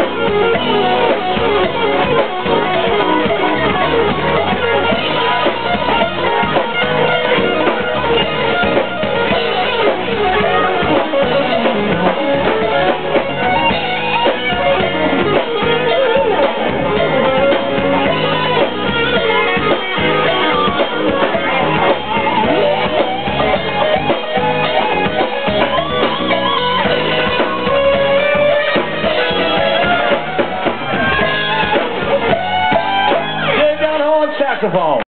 Thank you. saxophone.